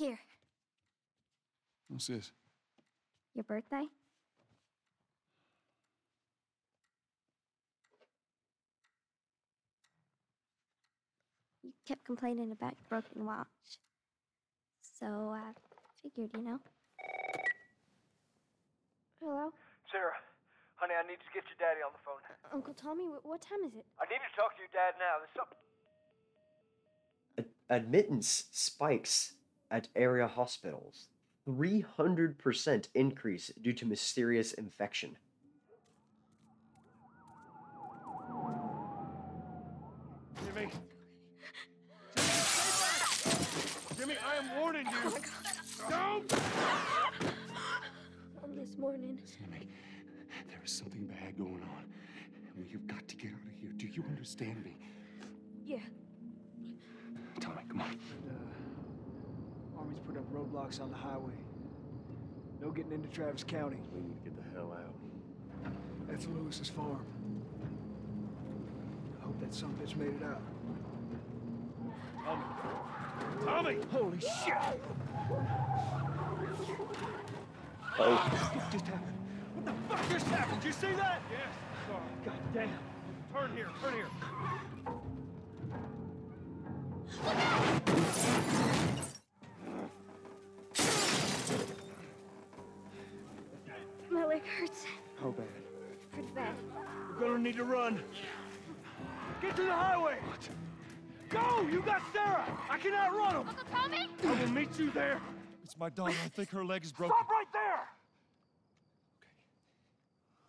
Here, What's this? your birthday? You kept complaining about your broken watch. So I figured, you know. Hello? Sarah, honey, I need to get your daddy on the phone. Uh, Uncle Tommy, what time is it? I need to talk to your dad now. There's something. Ad- admittance spikes at area hospitals. 300% increase due to mysterious infection. Jimmy! Jimmy, Jimmy I am warning you! Don't! On this morning. Listen to me. There is something bad going on. And You've got to get out of here. Do you understand me? Yeah. Tommy, come on. Uh, Army's put up roadblocks on the highway. No getting into Travis County. We need to get the hell out. That's Lewis's farm. I hope that son bitch made it out. Tommy! Tommy! Holy shit! Oh, What just happened? What the fuck just happened? Did you see that? Yes, sorry. God damn. Turn here, turn here. My need to run. Get to the highway! What? Go! You got Sarah! I can outrun him! Uncle Tommy? I will meet you there! It's my daughter. I think her leg is broken. Stop right there! Okay.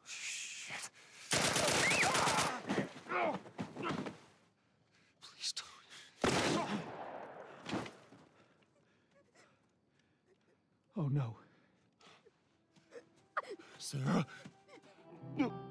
Shit. Please don't. Oh no. Sarah. No. No.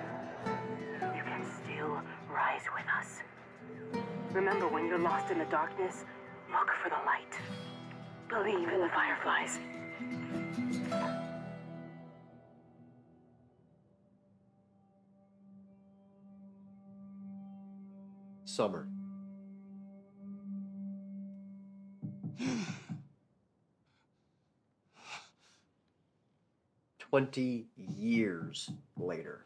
You can still rise with us. Remember, when you're lost in the darkness, look for the light. Believe in the fireflies. summer. Twenty years later.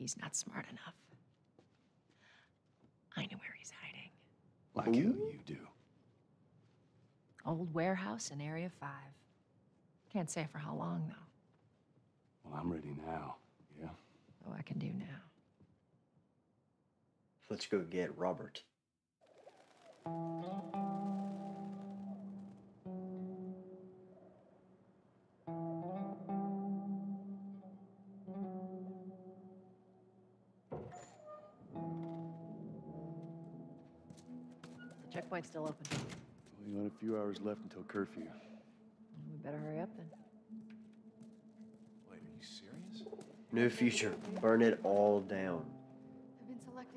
He's not smart enough. I know where he's hiding. Like hell you do. Old warehouse in Area 5. Can't say for how long, though. Well, I'm ready now. Yeah? Oh, I can do now. Let's go get Robert. The still open. We got a few hours left until curfew. We better hurry up then. Wait, are you serious? New future. Burn it all down.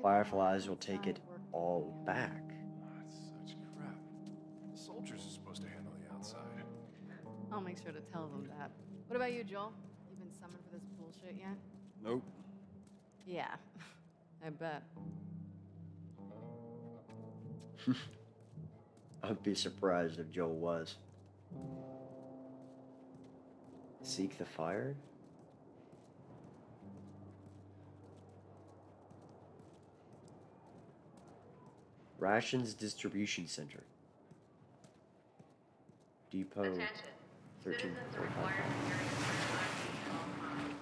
Fireflies will take it all back. That's such crap. The soldiers are supposed to handle the outside. I'll make sure to tell them that. What about you, Joel? You been summoned for this bullshit yet? Nope. Yeah, I bet. I'd be surprised if Joe was. Seek the fire? Rations Distribution Center. Depot. Attention. 13. Citizens are required to carry a firearm at all times.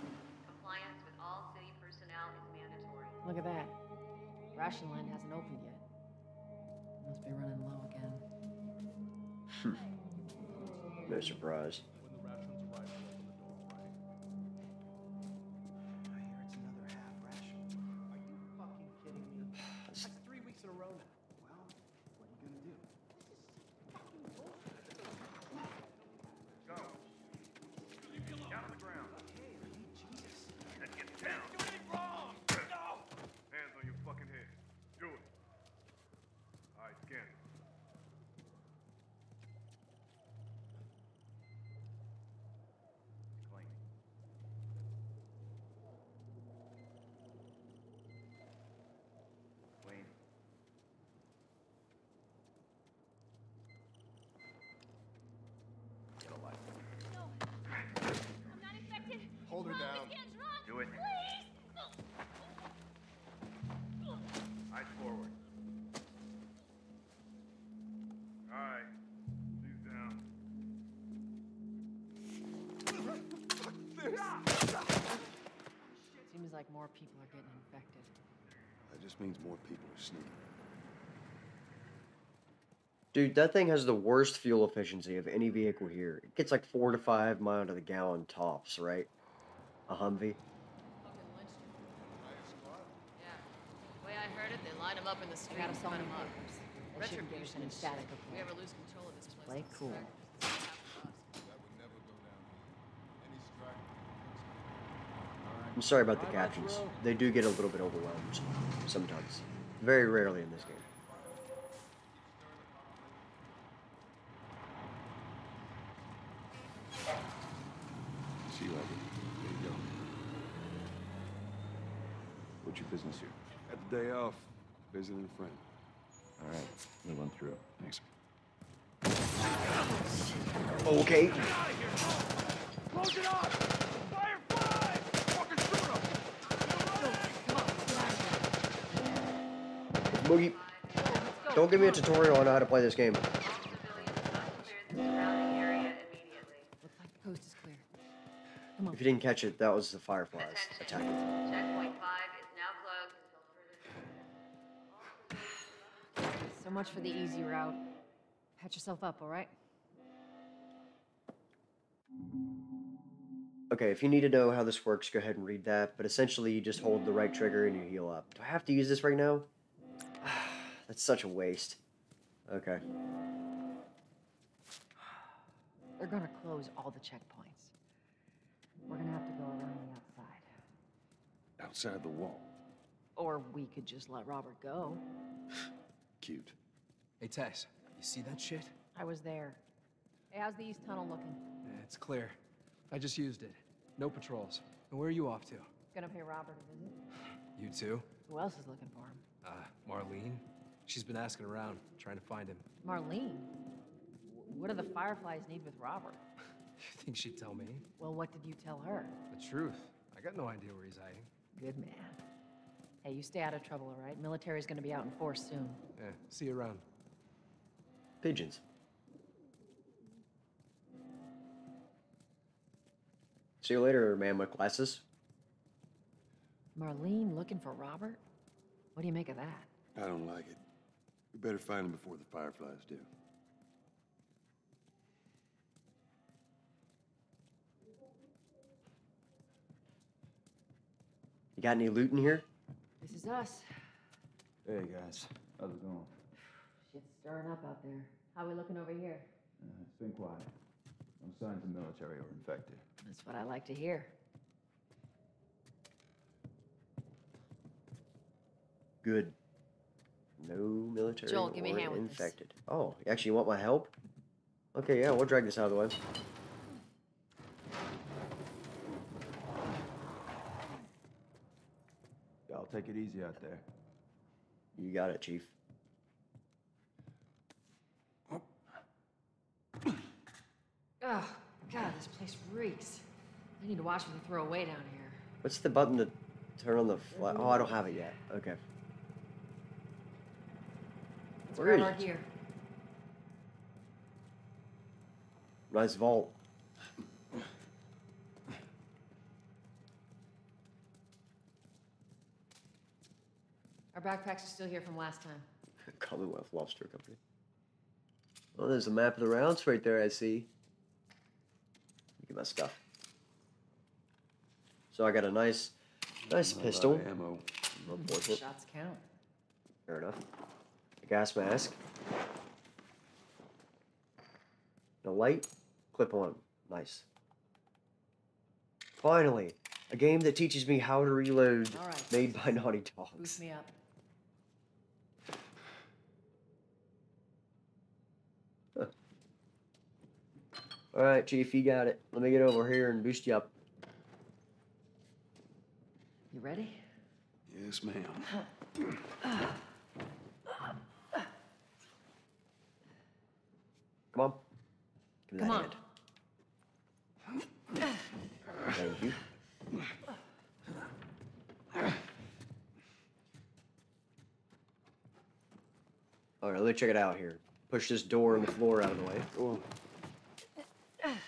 Compliance with all city personnel is mandatory. Look at that. Ration line hasn't opened yet. Must be running low Hmm. again. No surprise. More people are getting infected. That just means more people are sneaking. Dude, that thing has the worst fuel efficiency of any vehicle here. It gets like four to five mile to the gallon tops, right? A Humvee. Yeah. The way I heard it, they line them up in the street got and us all cut in 'em up. papers. They shouldn't give us Retribution and static shit. We ever lose control of this place? Play this cool. I'm sorry about the captions. They do get a little bit overwhelmed sometimes. Very rarely in this game. See you later. There you go. What's your business here? Got the day off. Visiting a friend. All right, move on through. Thanks. Okay. Close it off! Firefly! Fucking shoot 'em! Boogie. Don't give me a tutorial on how to play this game. Looks like the coast is clear. Come on. If you didn't catch it, that was the Fireflies attacking. 5 is now closed until further So much for the easy route. Patch yourself up, all right? Okay, if you need to know how this works, go ahead and read that. But essentially, you just hold the right trigger and you heal up. Do I have to use this right now? That's such a waste. Okay. They're gonna close all the checkpoints. We're gonna have to go around the outside. Outside the wall. Or we could just let Robert go. Cute. Hey, Tess, you see that shit? I was there. Hey, how's the east tunnel looking? Yeah, it's clear. I just used it. No patrols. And where are you off to? Gonna pay Robert a visit. You too? Who else is looking for him? Uh, Marlene? She's been asking around, trying to find him. Marlene. What do the Fireflies need with Robert? You think she'd tell me? Well, what did you tell her? The truth. I got no idea where he's hiding. Good man. Hey, you stay out of trouble, all right? Military's gonna be out in force soon. Yeah, see you around. Pigeons. See you later, man with glasses. Marlene looking for Robert? What do you make of that? I don't like it. We better find him before the Fireflies do. You got any loot in here? This is us. Hey guys, how's it going? Shit's stirring up out there. How are we looking over here? Uh, it's been quiet. No signs of military or infected. That's what I like to hear. Good. No military Joel, give me a or hand with this. infected. Oh, actually you actually want my help? Okay, yeah, we'll drag this out of the way. Y'all take it easy out there. You got it, Chief. Oh, God, this place reeks. I need to watch what they throw away down here. What's the button to turn on the flat? Oh, I don't have it yet. Okay. Let's Where grab is our it? gear. Nice vault. Our backpacks are still here from last time. Commonwealth Lobster Company. Oh, there's a map of the rounds right there, I see. Look at my stuff. So I got a nice, nice Not a lot pistol. ammo. Shots count. Fair enough. A gas mask. the light. Clip on. Nice. Finally, a game that teaches me how to reload All right. made by Naughty Dogs. Boost me up. All right, Chief, you got it. Let me get over here and boost you up. You ready? Yes, ma'am. Come on. Give me Come that on. hand. Thank you. All right, let me check it out here. Push this door and the floor out of the way. Go on.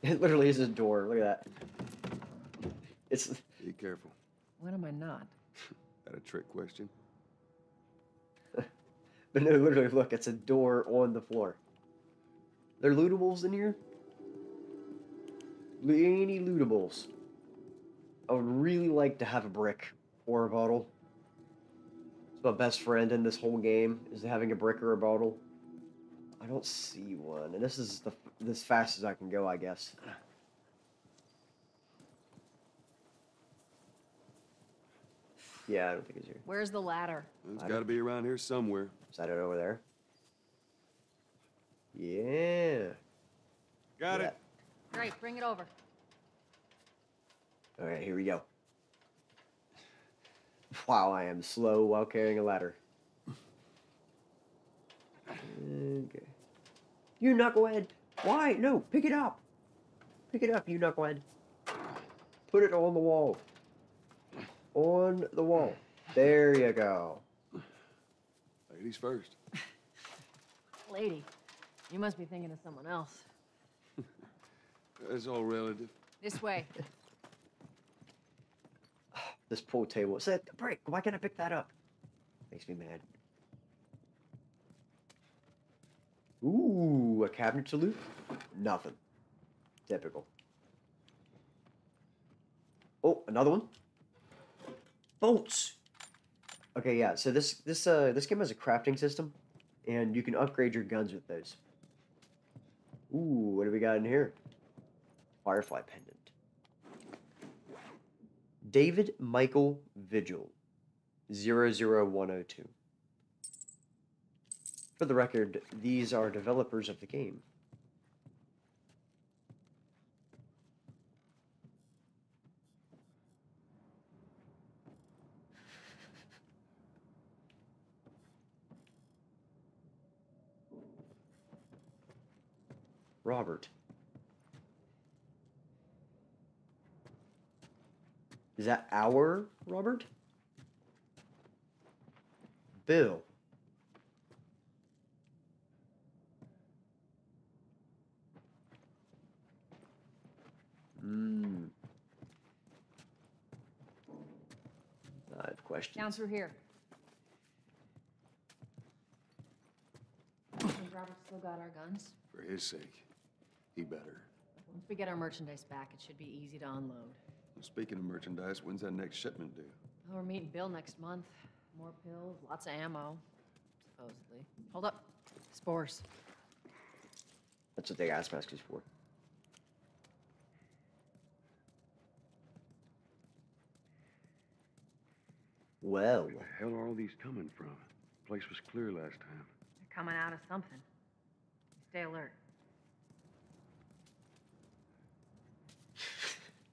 It literally is a door. Look at that. It's Be careful. When am I not? That a trick question? But no, literally, look, it's a door on the floor. There lootables in here? Lo- Any lootables? I would really like to have a brick or a bottle. It's my best friend in this whole game is having a brick or a bottle. I don't see one, and this is the f- this fast as I can go, I guess. Yeah, I don't think it's here. Where's the ladder? It's got to be around here somewhere. Is that it over there? Yeah. Got Yeah. it. Great, bring it over. All right, here we go. Wow, I am slow while carrying a ladder. Okay. You knucklehead. Why? No, pick it up. Pick it up, you knucklehead. Put it on the wall. On the wall. There you go. Ladies first. Lady, you must be thinking of someone else. it's all relative. This way. This pool table. Set the brick. Why can't I pick that up? Makes me mad. Ooh, a cabinet to loot? Nothing. Typical. Oh, another one. Bolts. Okay, yeah. So this this uh this game has a crafting system, and you can upgrade your guns with those. Ooh, what do we got in here? Firefly pendant. David Michael Vigil, 00102. For the record, these are developers of the game. Robert. Is that our Robert? Bill. Hmm. I have questions. Down through here. Robert still got our guns? For his sake, he better. Once we get our merchandise back, it should be easy to unload. Well, speaking of merchandise, when's that next shipment due? Oh, we're meeting Bill next month. More pills, lots of ammo, supposedly. Hold up. Spores. That's what the gas mask is for. Well, Where the hell are all these coming from? The Place was clear last time. They're coming out of something. Stay alert.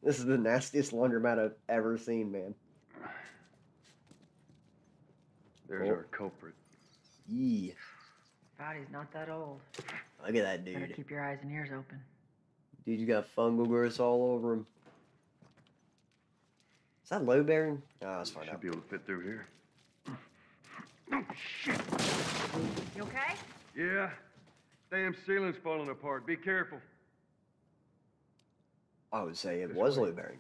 This is the nastiest laundromat I've ever seen, man. There's Oh. our culprit. Yee. Body's not that old. Look at that dude. Better dude. keep your eyes and ears open. Dude, you got fungal growths all over him. Is that low bearing? Ah, let's find Should out. be able to fit through here. Oh shit! You okay? Yeah. Damn ceiling's falling apart. Be careful. I would say it was way. low bearing.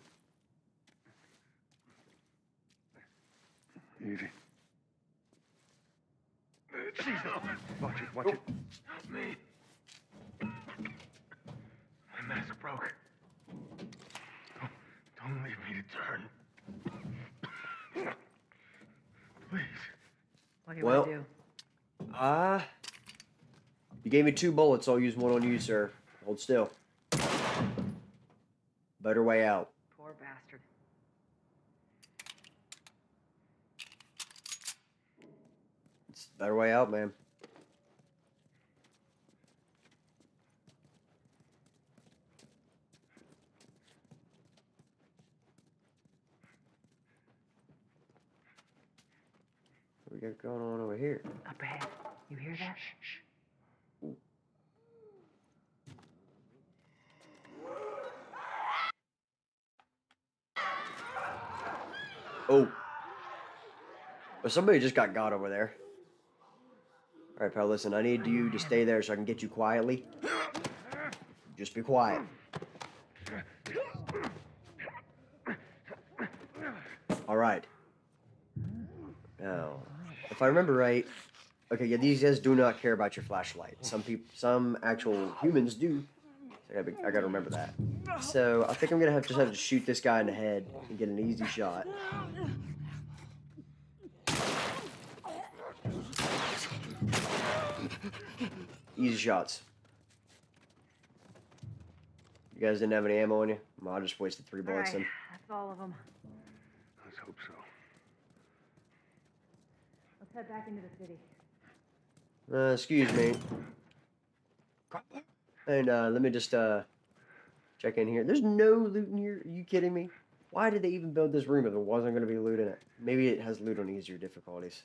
Easy. Watch it, watch it. Help me. My mask broke. Don't, don't leave me to turn. Please. What do you Well- want to do? Ah. you gave me two bullets. I'll use one on you, sir. Hold still. Better way out. Poor bastard. It's better way out, man. What we got going on over here? Up ahead. You hear that? Oh. But somebody just got got over there. Alright, pal, listen, I need you to stay there so I can get you quietly. Just be quiet. Alright. Now, if I remember right, okay, yeah, these guys do not care about your flashlight. Some people, some actual humans do. So I gotta, be- I gotta remember that. So I think I'm gonna have just have to shoot this guy in the head and get an easy shot. Easy shots. You guys didn't have any ammo on you? Well, I just wasted three bullets Alright, then. that's all of them. Let's hope so. Let's head back into the city. Uh, excuse me. And uh, let me just uh, check in here. There's no loot in here. Are you kidding me? Why did they even build this room if it wasn't going to be loot in it? Maybe it has loot on easier difficulties.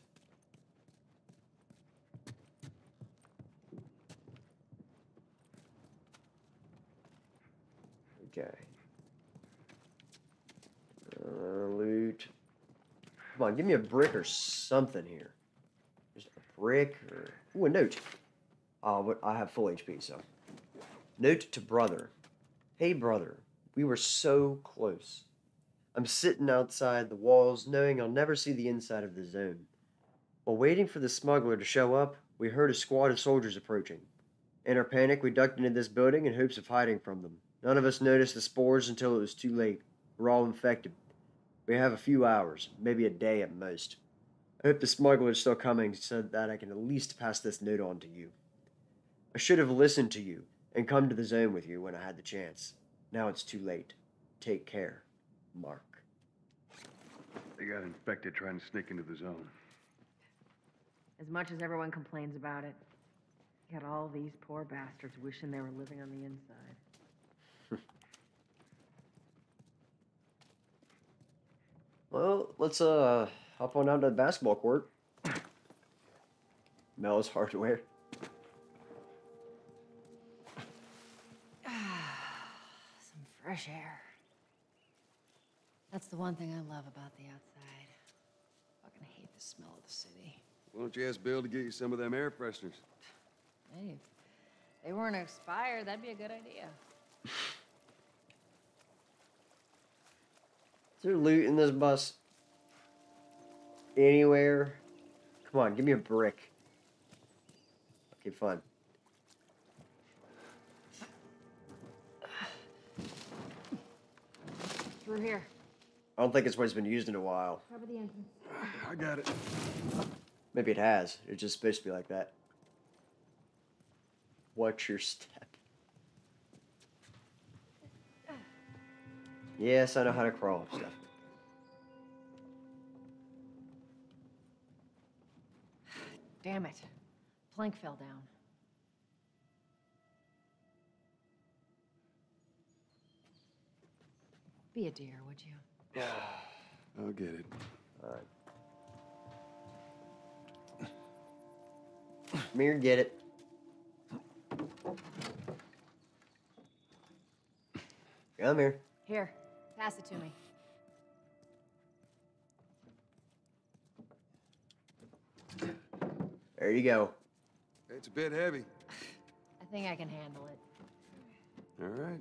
Okay. Uh, loot. Come on, give me a brick or something here. Just a brick or ooh, a note. Uh, but I have full HP, so. Note to brother. Hey brother, we were so close. I'm sitting outside the walls, knowing I'll never see the inside of the zone. While waiting for the smuggler to show up, we heard a squad of soldiers approaching. In our panic, we ducked into this building in hopes of hiding from them. None of us noticed the spores until it was too late. We're all infected. We have a few hours, maybe a day at most. I hope the smuggler is still coming so that I can at least pass this note on to you. I should have listened to you and come to the zone with you when I had the chance. Now it's too late. Take care, Mark. They got infected trying to sneak into the zone. As much as everyone complains about it, yet all these poor bastards wishing they were living on the inside. Well, let's uh hop on down to the basketball court. Mel's hardware. Some fresh air. That's the one thing I love about the outside. I fucking hate the smell of the city. Why don't you ask Bill to get you some of them air fresheners? Hey, if they weren't expired, that'd be a good idea. Is there loot in this bus? Anywhere? Come on, give me a brick. Okay, fine. Through here. I don't think it's what's been used in a while. Cover the entrance. I got it. Maybe it has. It's just supposed to be like that. Watch your step. Yes, I know how to crawl up stuff. Damn it. Plank fell down. Be a dear, would you? Yeah. I'll get it. All right. Come here, get it. Come here. Here, pass it to me. There you go. It's a bit heavy. I think I can handle it. All right.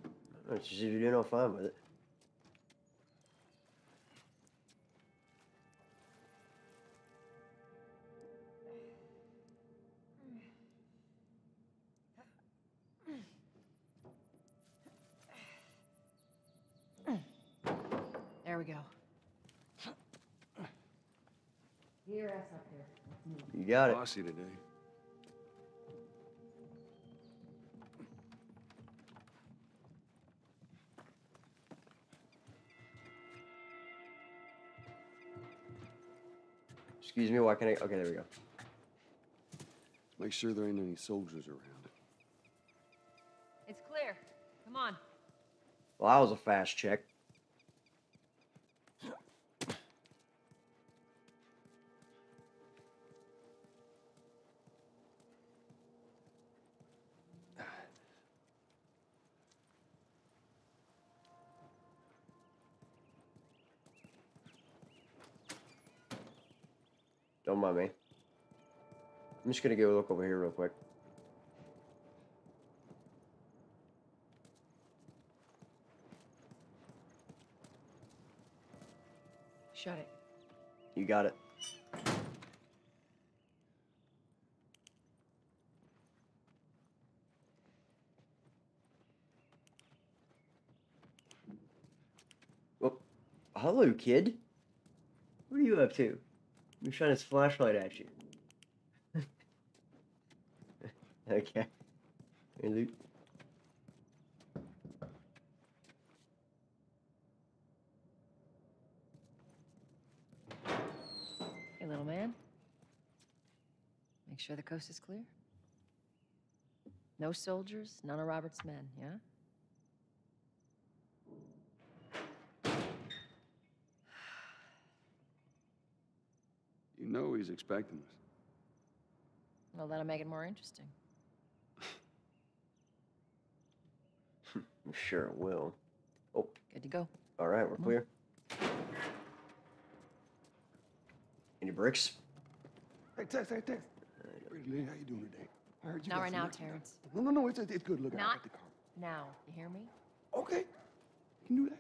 Let's see if you're doing all fine with it. We go. Here, ass up here. You got it. Oh, Bossy today. Excuse me, why can't I? Okay, there we go. Make sure there ain't any soldiers around. It's clear. Come on. Well, that was a fast check. I'm just gonna go look over here real quick. Shut it. You got it. Well, hello, kid. What are you up to? He's shine his flashlight at you. Okay. Hey, Luke. Hey, little man. Make sure the coast is clear. No soldiers, none of Robert's men, yeah? You know he's expecting us. Well, that'll make it more interesting. I'm sure it will. Oh, Good to go. all right, we're Come on. clear. Any bricks? Hey, Tex, hey, Tex. Pretty how you doing today? I heard you Not right now. Terrence. No, no, no, it's, it's good. Look, I Not got the car. now. You hear me? Okay. You can do that.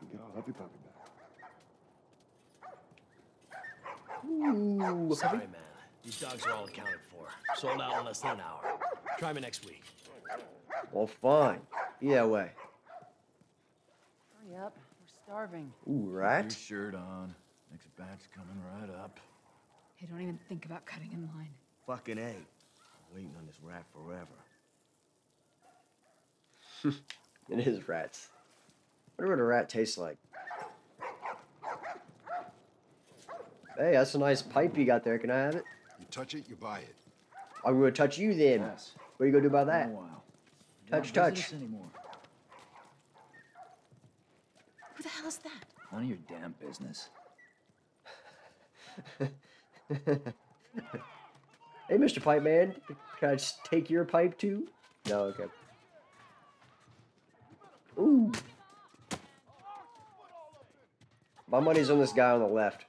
You get all up your puppy back. Ooh, Sorry, man. These dogs are all accounted for. Sold out in less than an hour. Try me next week. Well, fine. Be that way. Hurry up. We're starving. Ooh, right? Your shirt on. Next batch coming right up. Hey, don't even think about cutting in line. Fucking A. Waiting on this rat forever. It is rats. wonder what a rat tastes like. Hey, that's a nice pipe you got there. Can I have it? You touch it, you buy it. I'm gonna touch you then. Yes. What are you gonna do about Been that? Touch, touch. Anymore. Who the hell is that? None of your damn business. hey, Mr. Pipe Man, can I just take your pipe too? No, okay. Ooh. My money's on this guy on the left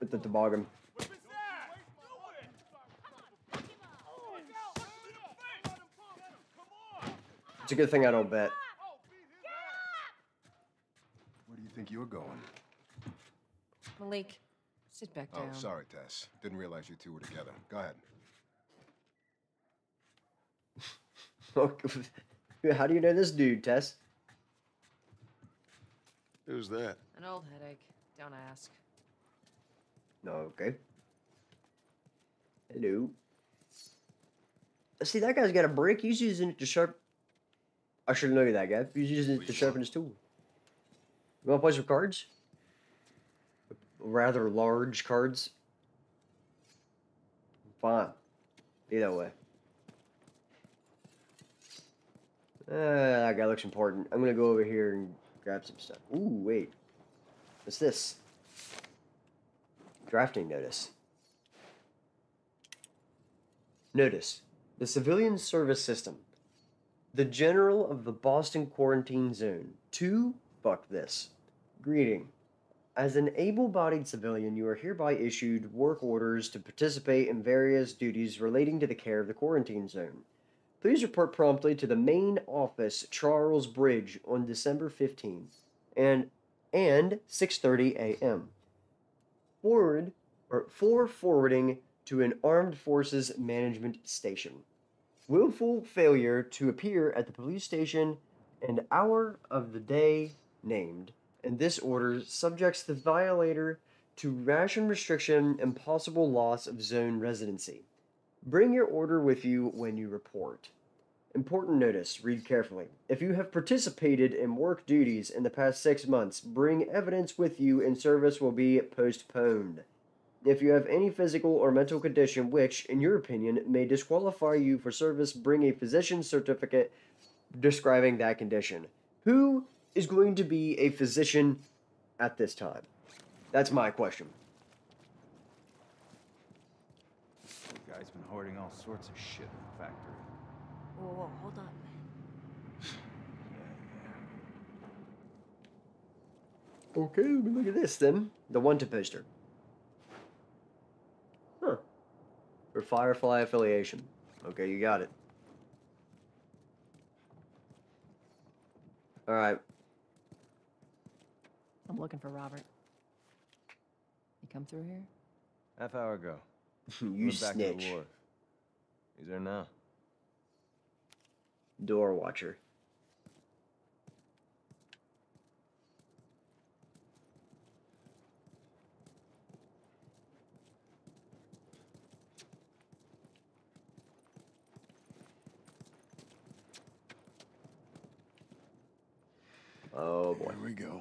with the toboggan. It's a good thing I don't bet. Where do you think you're going? Malik, sit back oh, down. Oh, sorry, Tess. Didn't realize you two were together. Go ahead. How do you know this dude, Tess? Who's that? An old headache. Don't ask. No, okay. Hello. See, that guy's got a brick. He's using it to sharp. I should know you that guy. He's using it to sharpen his tool. You want to play some cards? Rather large cards. Fine. Either way. Uh, that guy looks important. I'm gonna go over here and grab some stuff. Ooh, wait. What's this? Drafting notice. Notice. The Civilian Service System. The General of the Boston Quarantine Zone. Two, fuck this. Greeting. As an able bodied civilian, you are hereby issued work orders to participate in various duties relating to the care of the quarantine zone. Please report promptly to the main office, Charles Bridge, on December 15th and and 6:30 a.m. Forward or for forwarding to an armed forces management station. Willful failure to appear at the police station and hour of the day named, and this order subjects the violator to ration restriction and possible loss of zone residency. Bring your order with you when you report. Important notice, read carefully. If you have participated in work duties in the past six months, bring evidence with you and service will be postponed. If you have any physical or mental condition which, in your opinion, may disqualify you for service, bring a physician's certificate describing that condition. Who is going to be a physician at this time? That's my question. The guy's been hoarding all sorts of shit in the factory. Whoa, whoa, hold on. Okay, let me look at this then. The wanted poster. Huh. For Firefly affiliation. Okay, you got it. Alright. I'm looking for Robert. He come through here? Half hour ago. You Went back to snitch. the wharf. He's there now. Door watcher. Oh boy. Here we go.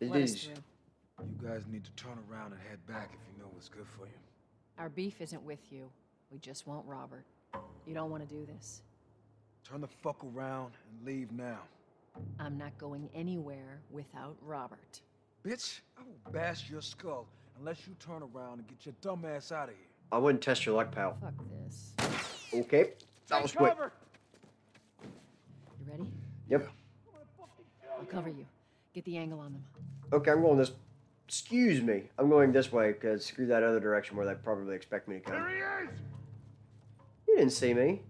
It Let us is. through. You guys need to turn around and head back if you know what's good for you. Our beef isn't with you. We just want Robert. You don't want to do this. Turn the fuck around and leave now. I'm not going anywhere without Robert. Bitch, I will bash your skull unless you turn around and get your dumb ass out of here. I wouldn't test your luck, pal. Fuck this. Okay. That was quick. You ready? Yep. I'll cover you. Get the angle on them. Okay, I'm going this. Excuse me. I'm going this way because screw that other direction where they probably expect me to come. There he is! You didn't see me.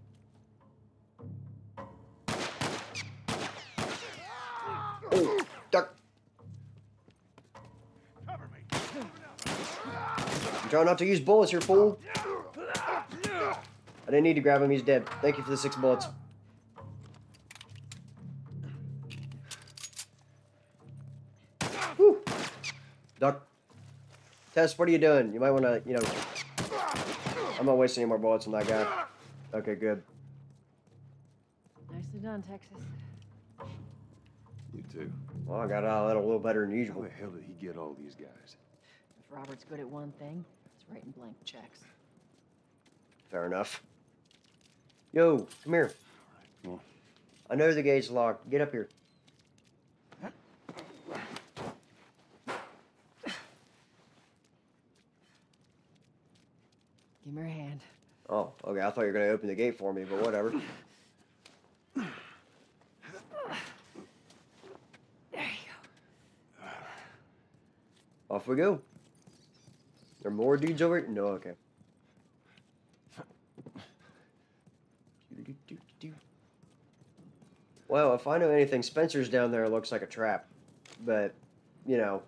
Oh, duck. I'm trying not to use bullets here, fool. I didn't need to grab him. He's dead. Thank you for the six bullets. Whew. Duck. Tess, what are you doing? You might want to, you know... I'm not wasting any more bullets on that guy. Okay, good. Nicely done, Texas. You too. Well, I got out of that a little better than How usual. the hell did he get all these guys? If Robert's good at one thing, it's writing blank checks. Fair enough. Yo, come here. Come. I know the gate's locked. Get up here. Give me your hand. Oh, okay. I thought you were going to open the gate for me, but whatever. There you go. Off we go. There are more dudes over here? No, okay. Well, if I know anything, Spencer's down there looks like a trap. But, you know,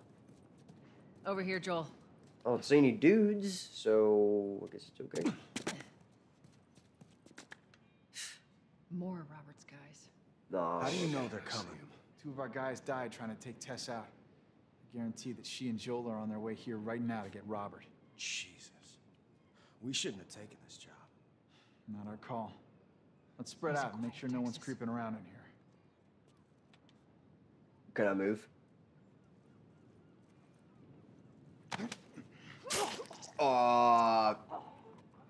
Over here, Joel. I don't see any dudes, so I guess it's okay. More Robert's guys. Nah. How do you know they're coming? Two of our guys died trying to take Tess out. I guarantee that she and Joel are on their way here right now to get Robert. Jesus. We shouldn't have taken this job. Not our call. Let's spread out and make sure no one's creeping around in here. Can I move? Uh,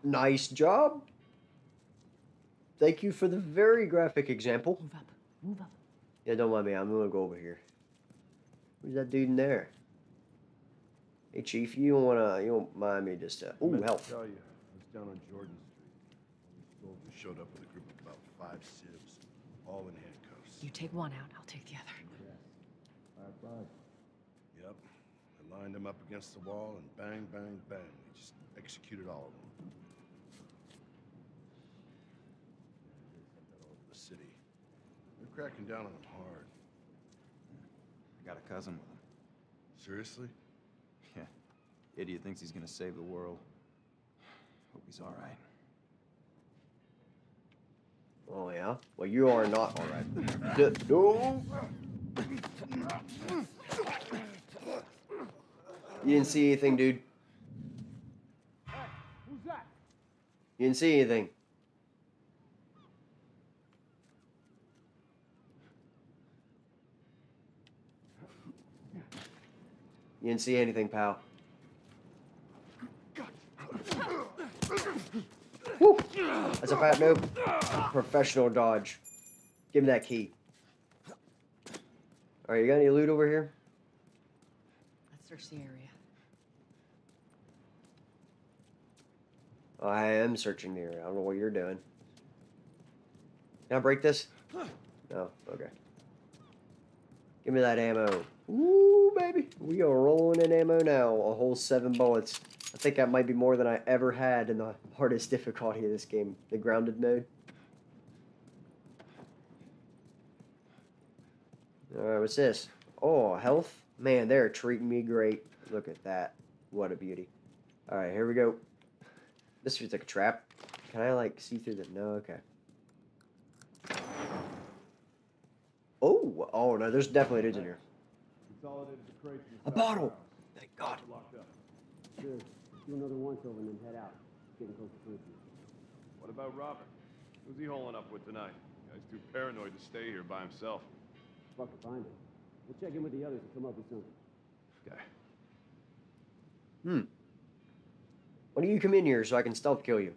nice job. Thank you for the very graphic example. Move up. Move up. Yeah, don't mind me. I'm gonna go over here. Who's that dude in there? Hey, Chief, you don't wanna, you don't mind me just, uh, ooh, meant to help. tell you, I was down on Jordan Street. Soldiers showed up with a group of about five civs, all in handcuffs. You take one out, I'll take the other. Five, five. Yep. I lined them up against the wall and bang, bang, bang. They just executed all of them. All over the city. They're cracking down on them hard. I got a cousin with him. Seriously? Yeah. Idiot thinks he's gonna save the world. Hope he's all right. Oh, yeah? Well, you are not alright. D- no! You didn't see anything, dude. Who's that? You didn't see anything. You didn't see anything, pal. Woo! That's a fat nope. Professional dodge. Give me that key. Alright, you got any loot over here? Let's search the area. I am searching the area. I don't know what you're doing. Can I break this? No. Oh, okay. Give me that ammo. Ooh, baby. We are rolling in ammo now. A whole seven bullets. I think that might be more than I ever had in the hardest difficulty of this game, the grounded mode. Alright, what's this? Oh, health? Man, they're treating me great. Look at that. What a beauty. Alright, here we go. This feels like a trap. Can I, like, see through the... No, okay. Oh! Oh, no, there's definitely dudes in here. Consolidated the crates. A bottle! Thank God. Sure. Do another once over and then head out. Getting close to freezing. What about Robert? Who's he holing up with tonight? Guy's too paranoid to stay here by himself. Fuck to find him. We'll check in with the others and come up with something. Okay. Hmm. Why don't you come in here so I can stealth kill you?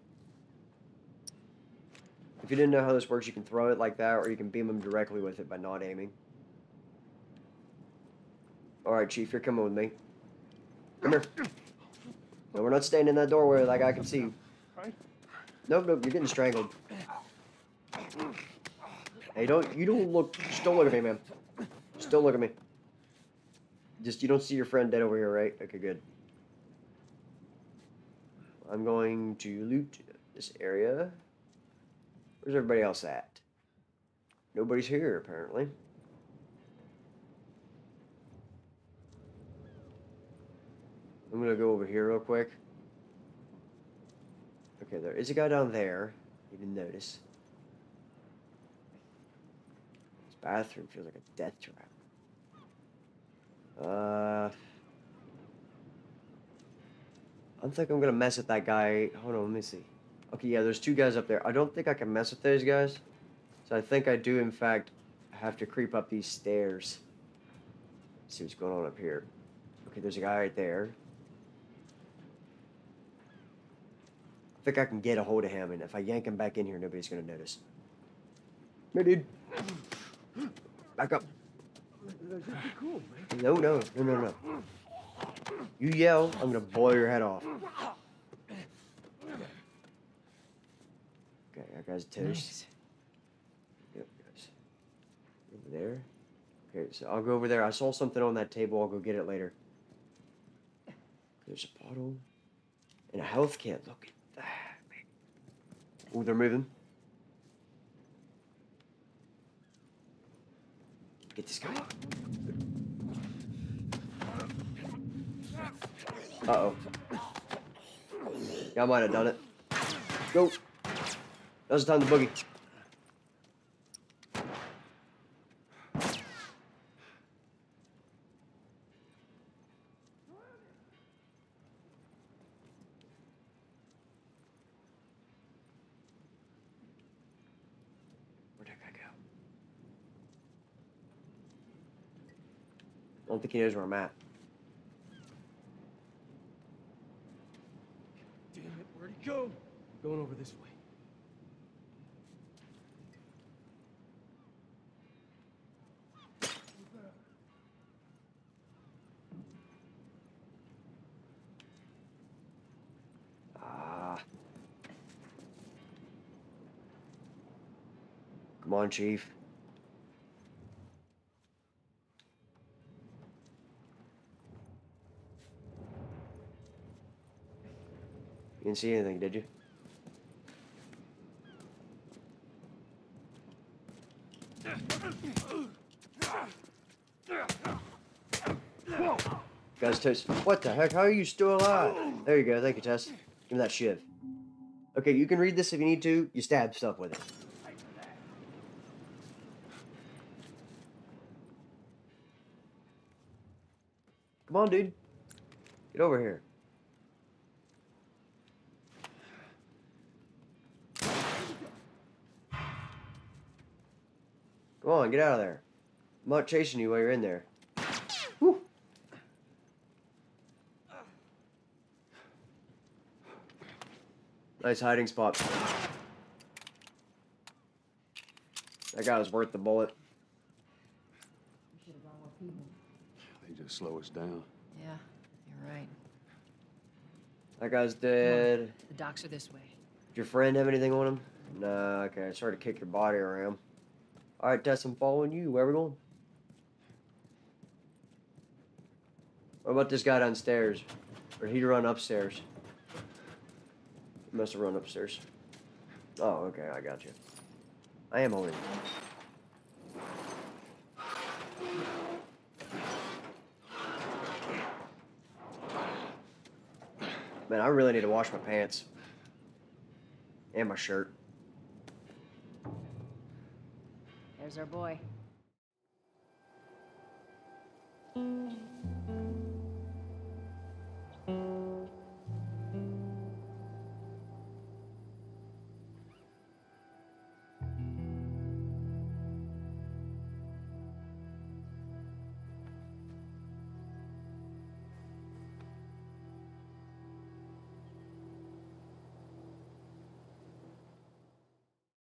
If you didn't know how this works, you can throw it like that, or you can beam them directly with it by not aiming. Alright, Chief, you're coming with me. Come here. No, we're not staying in that doorway like I can see you. Nope, nope, you're getting strangled. Hey, don't, you don't look, just don't look at me, man. Just don't look at me. Just, you don't see your friend dead over here, right? Okay, good. I'm going to loot this area. Where's everybody else at? Nobody's here, apparently. I'm gonna go over here real quick. Okay, there is a guy down there. You didn't notice. This bathroom feels like a death trap. Uh, I don't think I'm gonna mess with that guy. Hold on, let me see. Okay, yeah, there's two guys up there. I don't think I can mess with those guys. So I think I do, in fact, have to creep up these stairs. See what's going on up here. Okay, there's a guy right there. I think I can get a hold of him, and if I yank him back in here, nobody's gonna notice. Hey, dude. Back up. cool. No, no, no, no, no. You yell, I'm gonna blow your head off. Okay, that guy's toast. Nice. Yep, guys. Over there. Okay, so I'll go over there. I saw something on that table. I'll go get it later. There's a bottle. And a health kit. Look at that. Oh, they're moving. Get this guy. Uh-oh. I might have done it. Go. Now's the time to boogie. Where'd that guy go? I don't think he knows where I'm at. Damn it, where'd he go? Going over this way. Ah. Come on, Chief. Didn't see anything, did you? Guys, toast. What the heck? How are you still alive? There you go. Thank you, Tess. Give me that shiv. Okay, you can read this if you need to. You stab stuff with it. Come on, dude. Get over here. Come on, get out of there. I'm not chasing you while you're in there. Whew. Nice hiding spot. That guy was worth the bullet. They just slow us down. Yeah, you're right. That guy's dead. The docks are this way. Did your friend have anything on him? Nah, okay. I started to kick your body around. Alright, Tess, I'm following you. Where are we going? What about this guy downstairs? Or he run upstairs? He must have run upstairs. Oh, okay, I got you. I am holding. Man, I really need to wash my pants. And my shirt. Here's our boy.